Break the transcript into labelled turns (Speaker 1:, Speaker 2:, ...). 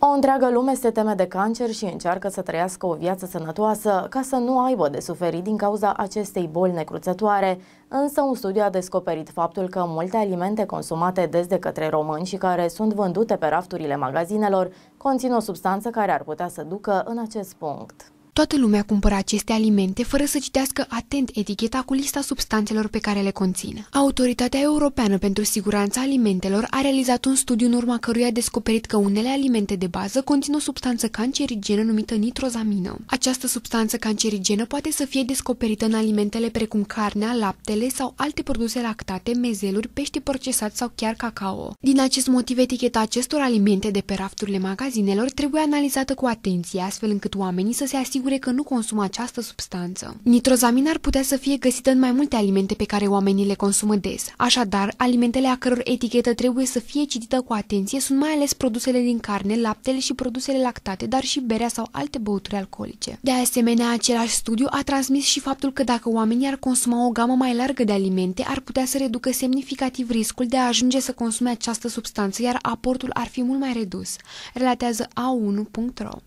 Speaker 1: O întreagă lume se teme de cancer și încearcă să trăiască o viață sănătoasă ca să nu aibă de suferit din cauza acestei boli necruțătoare. Însă un studiu a descoperit faptul că multe alimente consumate des de către români și care sunt vândute pe rafturile magazinelor conțin o substanță care ar putea să ducă în acest punct.
Speaker 2: Toată lumea cumpără aceste alimente fără să citească atent eticheta cu lista substanțelor pe care le conțin. Autoritatea Europeană pentru Siguranța Alimentelor a realizat un studiu în urma căruia a descoperit că unele alimente de bază conțin o substanță cancerigenă numită nitrozamină. Această substanță cancerigenă poate să fie descoperită în alimentele precum carnea, laptele sau alte produse lactate, mezeluri, pește procesat sau chiar cacao. Din acest motiv, eticheta acestor alimente de pe rafturile magazinelor trebuie analizată cu atenție, astfel încât oamenii să se asigure asigure că nu consumă această substanță. Nitrozamina ar putea să fie găsită în mai multe alimente pe care oamenii le consumă des. Așadar, alimentele a căror etichetă trebuie să fie citită cu atenție sunt mai ales produsele din carne, laptele și produsele lactate, dar și berea sau alte băuturi alcoolice. De asemenea, același studiu a transmis și faptul că dacă oamenii ar consuma o gamă mai largă de alimente, ar putea să reducă semnificativ riscul de a ajunge să consume această substanță, iar aportul ar fi mult mai redus, relatează A1.ro.